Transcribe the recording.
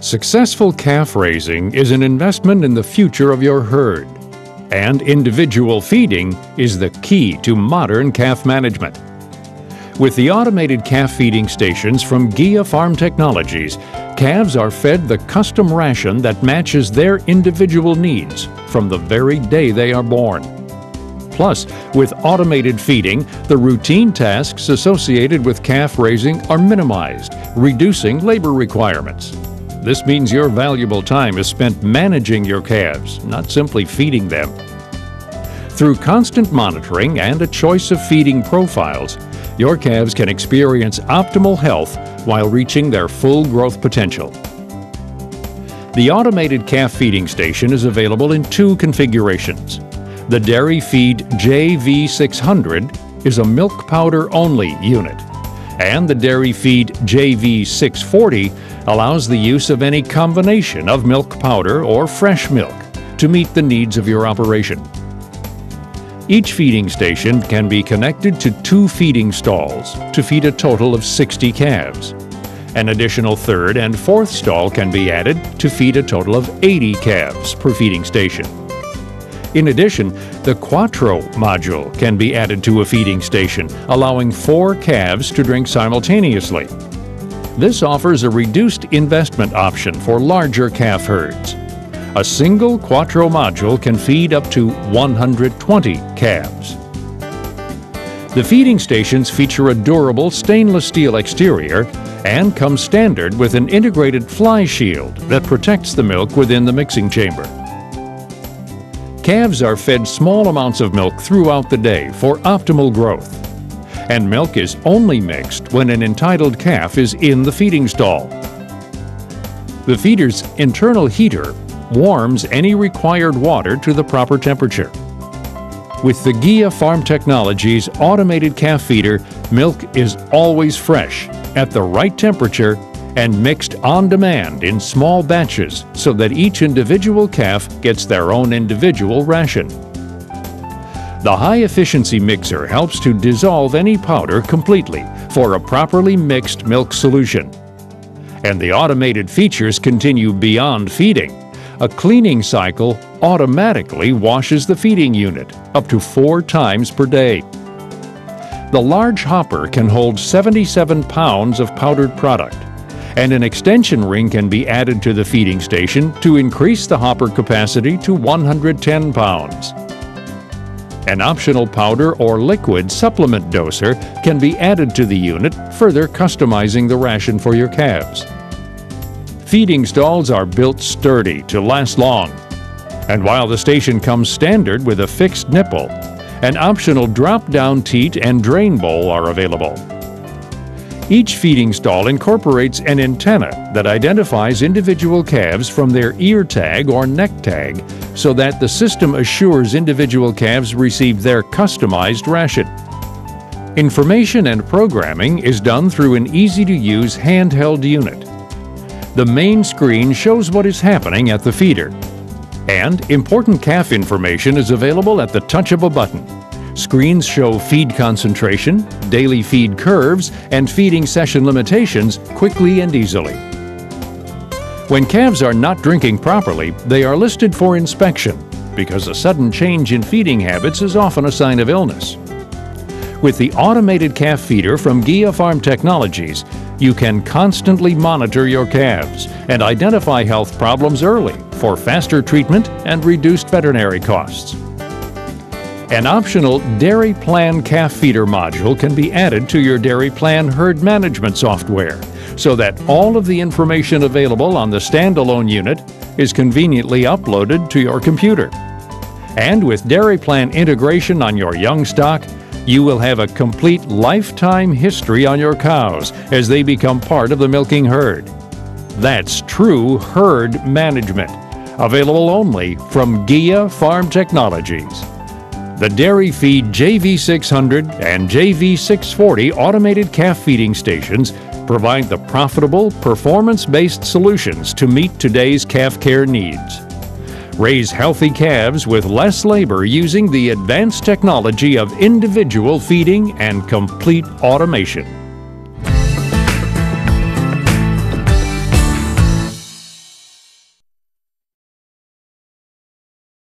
Successful calf raising is an investment in the future of your herd, and individual feeding is the key to modern calf management. With the automated calf feeding stations from GEA Farm Technologies, calves are fed the custom ration that matches their individual needs from the very day they are born. Plus, with automated feeding, the routine tasks associated with calf raising are minimized, reducing labor requirements. This means your valuable time is spent managing your calves, not simply feeding them. Through constant monitoring and a choice of feeding profiles, your calves can experience optimal health while reaching their full growth potential. The automated calf feeding station is available in two configurations. The Dairy Feed JV600 is a milk powder only unit, and the Dairy Feed JV640 allows the use of any combination of milk powder or fresh milk to meet the needs of your operation. Each feeding station can be connected to two feeding stalls to feed a total of 60 calves. An additional third and fourth stall can be added to feed a total of 80 calves per feeding station. In addition, the Quattro module can be added to a feeding station, allowing four calves to drink simultaneously. This offers a reduced investment option for larger calf herds. A single Quattro module can feed up to 120 calves. The feeding stations feature a durable stainless steel exterior and come standard with an integrated fly shield that protects the milk within the mixing chamber. Calves are fed small amounts of milk throughout the day for optimal growth. And milk is only mixed when an entitled calf is in the feeding stall. The feeder's internal heater warms any required water to the proper temperature. With the GEA Farm Technologies automated calf feeder, milk is always fresh, at the right temperature, and mixed on demand in small batches so that each individual calf gets their own individual ration. The high-efficiency mixer helps to dissolve any powder completely for a properly mixed milk solution. And the automated features continue beyond feeding. A cleaning cycle automatically washes the feeding unit up to four times per day. The large hopper can hold 77 pounds of powdered product and an extension ring can be added to the feeding station to increase the hopper capacity to 110 pounds. An optional powder or liquid supplement doser can be added to the unit, further customizing the ration for your calves. Feeding stalls are built sturdy to last long. And while the station comes standard with a fixed nipple, an optional drop-down teat and drain bowl are available. Each feeding stall incorporates an antenna that identifies individual calves from their ear tag or neck tag so that the system assures individual calves receive their customized ration. Information and programming is done through an easy-to-use handheld unit. The main screen shows what is happening at the feeder. And important calf information is available at the touch of a button. Screens show feed concentration, daily feed curves, and feeding session limitations quickly and easily. When calves are not drinking properly, they are listed for inspection because a sudden change in feeding habits is often a sign of illness. With the automated calf feeder from GEA Farm Technologies, you can constantly monitor your calves and identify health problems early for faster treatment and reduced veterinary costs. An optional Dairy Plan calf feeder module can be added to your Dairy Plan herd management software so that all of the information available on the standalone unit is conveniently uploaded to your computer. And with Dairy Plan integration on your young stock, you will have a complete lifetime history on your cows as they become part of the milking herd. That's true herd management, available only from GEA Farm Technologies. The Dairy Feed JV600 and JV640 automated calf feeding stations provide the profitable, performance-based solutions to meet today's calf care needs. Raise healthy calves with less labor using the advanced technology of individual feeding and complete automation.